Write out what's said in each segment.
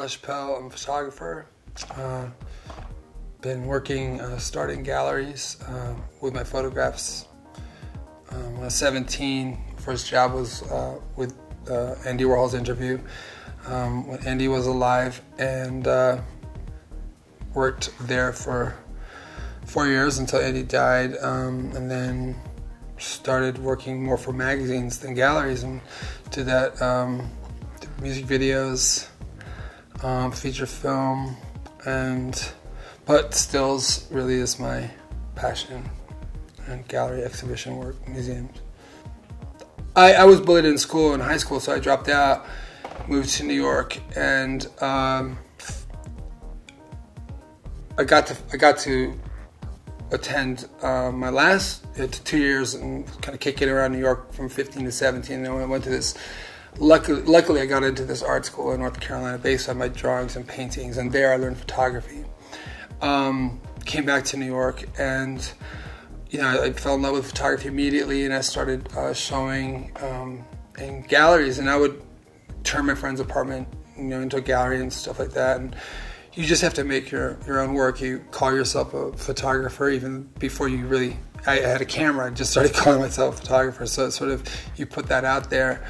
I'm a photographer. Uh, been working, uh, starting galleries uh, with my photographs. Um, when I was 17, first job was uh, with uh, Andy Warhol's interview um, when Andy was alive and worked there for four years until Andy died, um, and then started working more for magazines than galleries and did that um, music videos, um, feature film, and but stills really is my passion and gallery exhibition work, museums. I, I was bullied in school in high school, so I dropped out, moved to New York, and um, I got to I got to attend uh, my last uh, two years and kind of kick it around New York from 15 to 17. And I went to this. Luckily, luckily, I got into this art school in North Carolina based on my drawings and paintings, and there I learned photography. Um, came back to New York, and you know I fell in love with photography immediately, and I started uh, showing um, in galleries, and I would turn my friend's apartment, you know, into a gallery and stuff like that, and you just have to make your, your own work. You call yourself a photographer even before you really. I had a camera. I just started calling myself a photographer. So sort of you put that out there,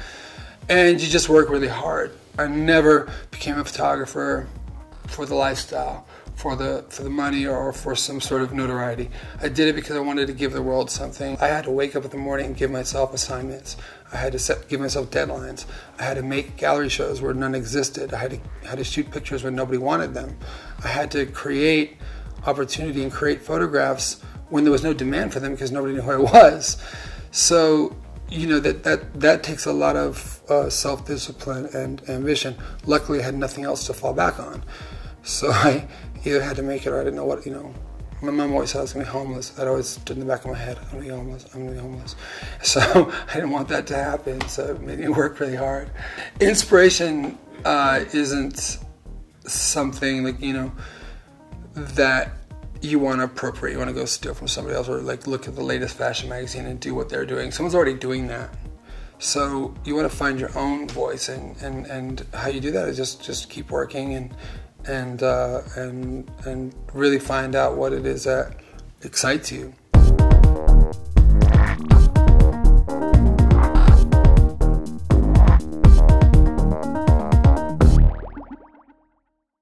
and you just work really hard. I never became a photographer for the lifestyle, for the for the money, or for some sort of notoriety. I did it because I wanted to give the world something. I had to wake up in the morning and give myself assignments. I had to set, give myself deadlines. I had to make gallery shows where none existed. I had to, had to shoot pictures when nobody wanted them. I had to create opportunity and create photographs when there was no demand for them because nobody knew who I was. So, you know, that, that, that takes a lot of uh, self discipline and ambition. Luckily, I had nothing else to fall back on. So I either had to make it or I didn't know what, you know, my mom always said I was gonna be homeless. That always stood in the back of my head. I'm gonna be homeless. I'm gonna be homeless. So I didn't want that to happen. So it made me work really hard. Inspiration uh, isn't something like you know that you want to appropriate. You want to go steal from somebody else, or like look at the latest fashion magazine and do what they're doing. Someone's already doing that. So you want to find your own voice, and, and, and how you do that is just just keep working and and uh, and and really find out what it is that excites you.